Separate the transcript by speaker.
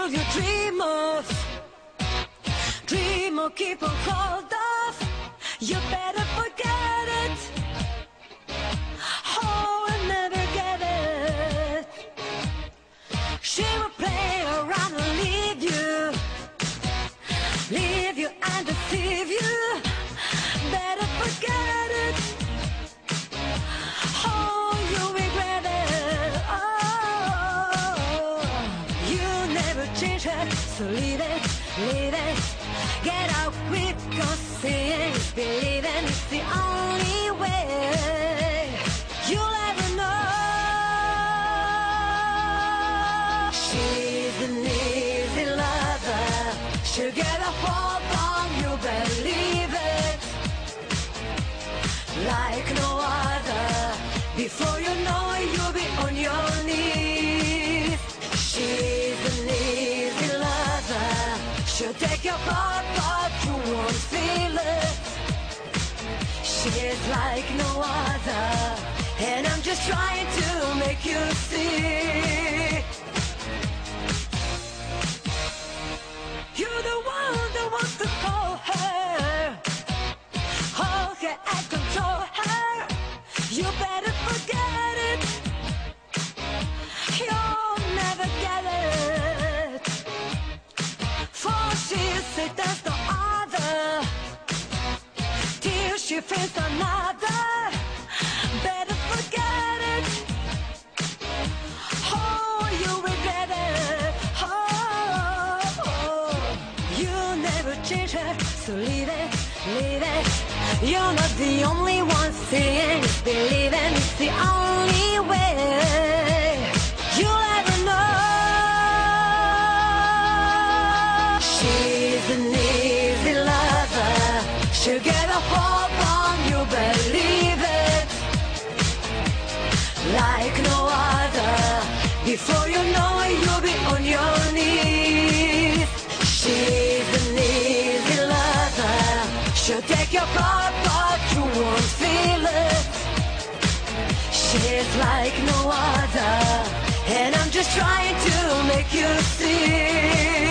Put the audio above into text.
Speaker 1: all you dream of. Dream or keep a hold of. You better forget it. Oh, and never get it. She will play around and leave you. Leave you and deceive you. Better forget it. So leave it, leave it. Get out cause seeing is believing it's the only way you'll ever know. She's an easy lover. She'll get a hold on you, believe it like no other. Before you know it, you'll be on your knees. She'll take your heart, but you won't feel it. She's like no other. And I'm just trying to make you see. You're the one that wants to call her. Hold her said there's no other. Till she finds another. Better forget it. Oh, you regret it. Oh, oh. you never change her, so leave it, leave it. You're not the only one seeing, believing it's the only get a hold on you, believe it like no other. Before you know it, you'll be on your knees. She's an easy lover. She'll take your part, but you won't feel it. She's like no other. And I'm just trying to make you see.